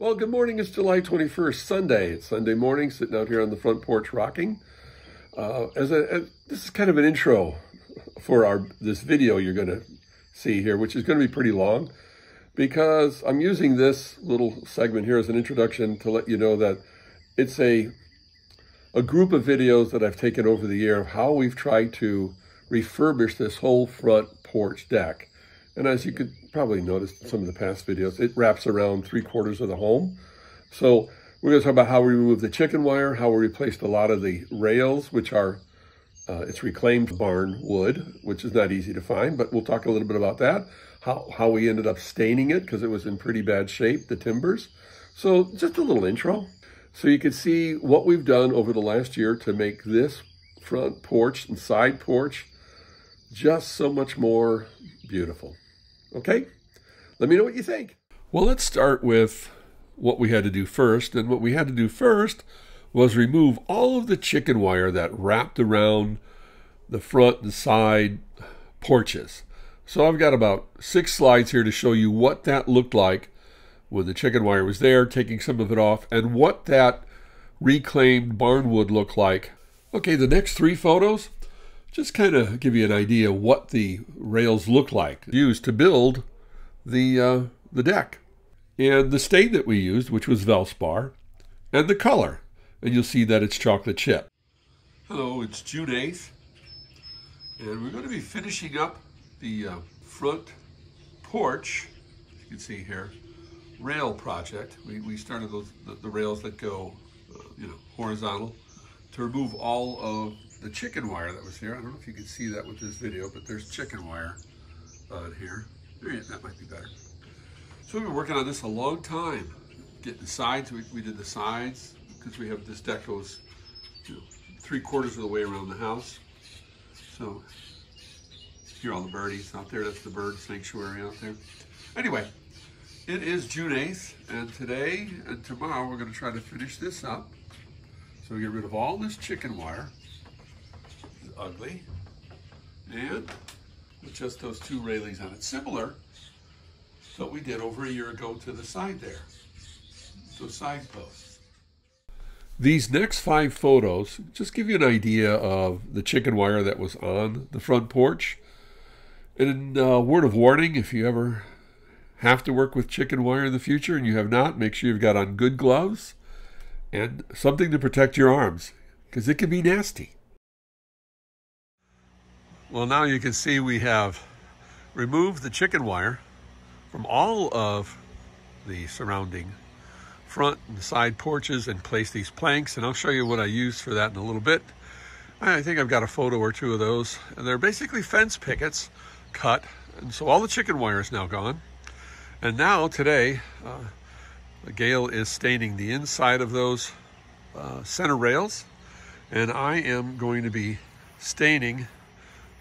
Well, good morning. It's July 21st, Sunday. It's Sunday morning, sitting out here on the front porch rocking. Uh, as, a, This is kind of an intro for our this video you're going to see here, which is going to be pretty long because I'm using this little segment here as an introduction to let you know that it's a, a group of videos that I've taken over the year of how we've tried to refurbish this whole front porch deck. And as you could probably notice in some of the past videos, it wraps around three quarters of the home. So we're going to talk about how we removed the chicken wire, how we replaced a lot of the rails, which are, uh, it's reclaimed barn wood, which is not easy to find, but we'll talk a little bit about that how, how we ended up staining it because it was in pretty bad shape, the timbers. So just a little intro. So you can see what we've done over the last year to make this front porch and side porch just so much more beautiful. Okay? Let me know what you think. Well, let's start with what we had to do first. And what we had to do first was remove all of the chicken wire that wrapped around the front and side porches. So I've got about six slides here to show you what that looked like when the chicken wire was there, taking some of it off, and what that reclaimed barn wood looked like. Okay, the next three photos just kind of give you an idea what the rails look like used to build the, uh, the deck. And the stain that we used, which was Valspar, and the color. And you'll see that it's chocolate chip. Hello, it's June 8th, and we're going to be finishing up the uh, front porch, as you can see here, rail project. We, we started those the, the rails that go, uh, you know, horizontal to remove all of the chicken wire that was here. I don't know if you can see that with this video, but there's chicken wire on here. That might be better. So we've been working on this a long time. Getting the sides, we, we did the sides because we have this deck goes you know, three quarters of the way around the house. So hear all the birdies out there. That's the bird sanctuary out there. Anyway, it is June 8th, and today and tomorrow we're going to try to finish this up. So we get rid of all this chicken wire. Ugly. And with just those two railings on it. Similar to what we did over a year ago to the side there. So side posts. These next five photos just give you an idea of the chicken wire that was on the front porch and a uh, word of warning, if you ever have to work with chicken wire in the future and you have not, make sure you've got on good gloves and something to protect your arms because it can be nasty. Well, now you can see we have removed the chicken wire from all of the surrounding front and side porches and placed these planks. And I'll show you what I used for that in a little bit. I think I've got a photo or two of those. And they're basically fence pickets cut. And so all the chicken wire is now gone. And now today, uh, Gail is staining the inside of those uh, center rails. And I am going to be staining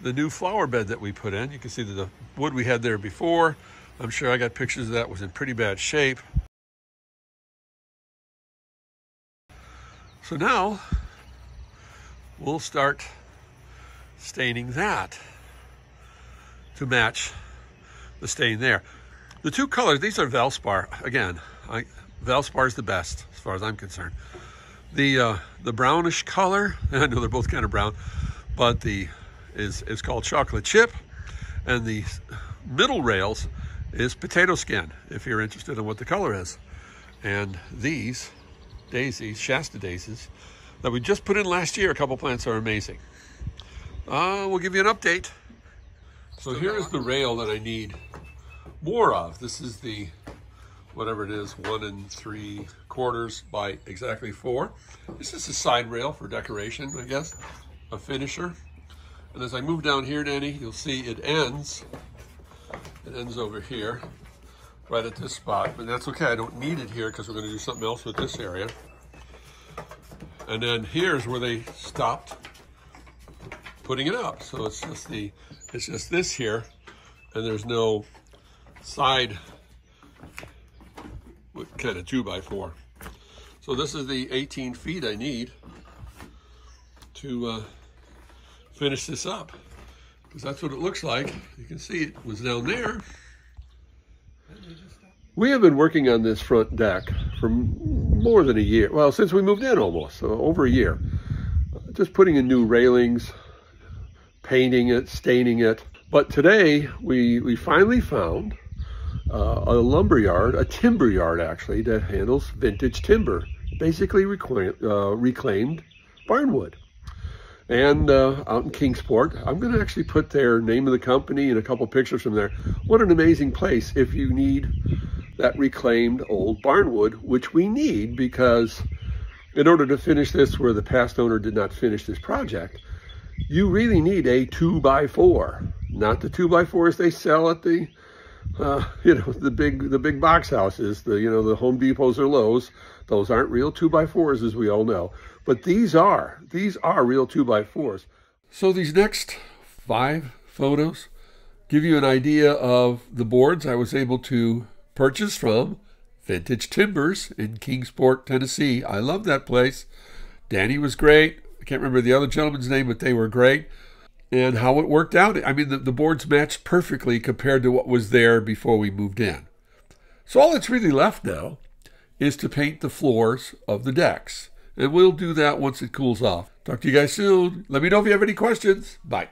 the new flower bed that we put in. You can see that the wood we had there before. I'm sure I got pictures of that was in pretty bad shape. So now we'll start staining that to match the stain there. The two colors, these are Valspar. Again, I, Valspar is the best as far as I'm concerned. The uh, the brownish color, I know they're both kind of brown, but the is is called chocolate chip, and the middle rails is potato skin. If you're interested in what the color is, and these daisies, Shasta daisies, that we just put in last year, a couple plants are amazing. Uh, we'll give you an update so here is the rail that I need more of. This is the, whatever it is, one and three quarters by exactly four. This is a side rail for decoration, I guess, a finisher. And as I move down here, Danny, you'll see it ends. It ends over here, right at this spot. But that's okay, I don't need it here because we're gonna do something else with this area. And then here's where they stopped putting it up. So it's just the it's just this here, and there's no side kind of two by four. So this is the 18 feet I need to uh, finish this up. because that's what it looks like. You can see it was down there. We have been working on this front deck for more than a year. Well, since we moved in almost, so over a year. Just putting in new railings, painting it, staining it. But today, we, we finally found uh, a lumber yard, a timber yard actually, that handles vintage timber, basically uh, reclaimed barnwood. And uh, out in Kingsport, I'm going to actually put their name of the company and a couple pictures from there. What an amazing place if you need that reclaimed old barnwood, which we need because in order to finish this where the past owner did not finish this project, you really need a two by four, not the two by fours they sell at the uh, you know, the big the big box houses, the you know the Home Depots or Lowe's, those aren't real two by fours as we all know. But these are these are real two by fours. So these next five photos give you an idea of the boards I was able to purchase from Vintage Timbers in Kingsport, Tennessee. I love that place. Danny was great. I can't remember the other gentleman's name, but they were great and how it worked out. I mean, the, the boards matched perfectly compared to what was there before we moved in. So all that's really left now is to paint the floors of the decks. And we'll do that once it cools off. Talk to you guys soon. Let me know if you have any questions. Bye.